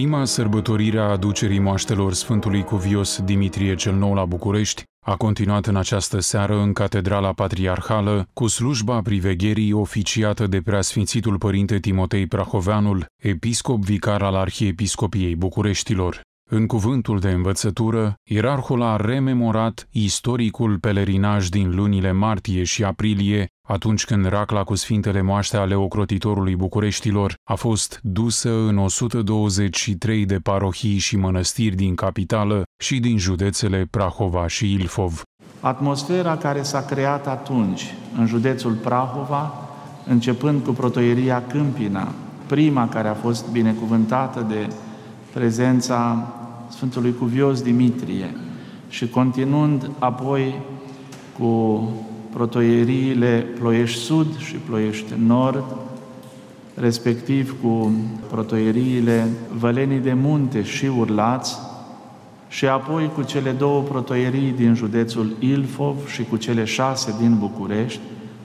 Prima sărbătorire a aducerii moaștelor Sfântului Cuvios Dimitrie cel Nou la București a continuat în această seară în Catedrala Patriarhală cu slujba privegherii oficiată de preasfințitul părinte Timotei Prahoveanul, episcop vicar al Arhiepiscopiei Bucureștilor. În cuvântul de învățătură, ierarhul a rememorat istoricul pelerinaj din lunile martie și aprilie, atunci când racla cu sfintele moaște ale ocrotitorului Bucureștilor a fost dusă în 123 de parohii și mănăstiri din capitală și din județele Prahova și Ilfov. Atmosfera care s-a creat atunci în județul Prahova, începând cu protoieria Câmpina, prima care a fost binecuvântată de prezența Sfântului Cuvios Dimitrie și continuând apoi cu protoieriile Ploiești Sud și Ploiești Nord, respectiv cu protoieriile Vălenii de Munte și Urlați, și apoi cu cele două protoierii din județul Ilfov și cu cele șase din București,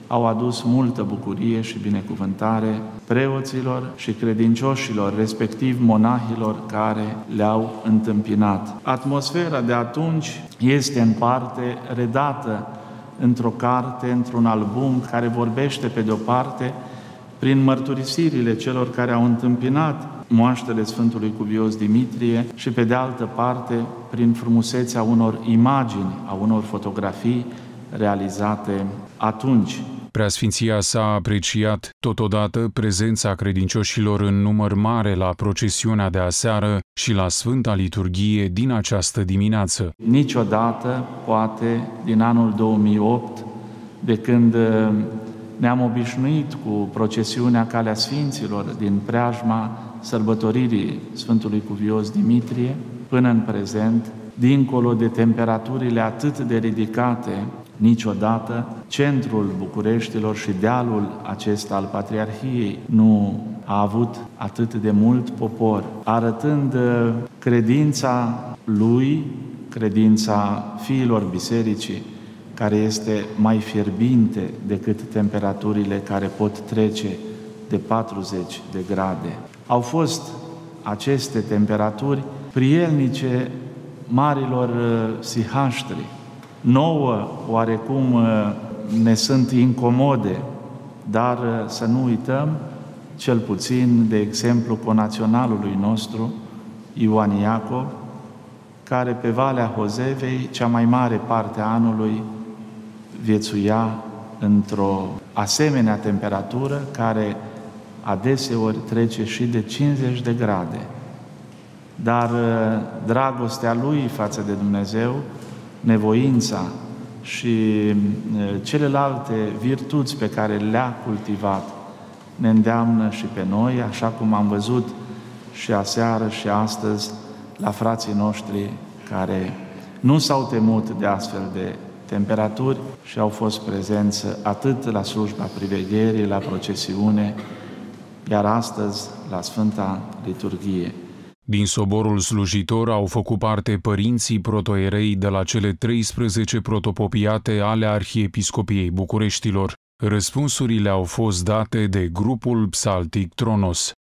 au adus multă bucurie și binecuvântare preoților și credincioșilor, respectiv monahilor care le-au întâmpinat. Atmosfera de atunci este în parte redată într-o carte, într-un album care vorbește pe de-o parte prin mărturisirile celor care au întâmpinat moaștele Sfântului Cuvios Dimitrie și pe de altă parte prin frumusețea unor imagini, a unor fotografii realizate atunci. Preasfinția sa a apreciat totodată prezența credincioșilor în număr mare la procesiunea de aseară și la Sfânta Liturghie din această dimineață. Niciodată, poate, din anul 2008, de când uh, ne-am obișnuit cu procesiunea Calea Sfinților din preajma sărbătoririi Sfântului Cuvios Dimitrie, până în prezent, dincolo de temperaturile atât de ridicate Niciodată centrul Bucureștilor și dealul acesta al Patriarhiei nu a avut atât de mult popor, arătând uh, credința lui, credința fiilor bisericii, care este mai fierbinte decât temperaturile care pot trece de 40 de grade. Au fost aceste temperaturi prielnice marilor uh, sihaștri, nouă oarecum uh, ne sunt incomode, dar uh, să nu uităm, cel puțin, de exemplu, conaționalului nostru, Ioan Iacov, care pe Valea Hozevei, cea mai mare parte a anului, viețuia într-o asemenea temperatură care adeseori trece și de 50 de grade. Dar uh, dragostea lui față de Dumnezeu nevoința și celelalte virtuți pe care le-a cultivat ne îndeamnă și pe noi, așa cum am văzut și aseară și astăzi la frații noștri care nu s-au temut de astfel de temperaturi și au fost prezenți atât la slujba privegherii, la procesiune, iar astăzi la Sfânta Liturghie. Din soborul slujitor au făcut parte părinții protoerei de la cele 13 protopopiate ale Arhiepiscopiei Bucureștilor. Răspunsurile au fost date de grupul psaltic Tronos.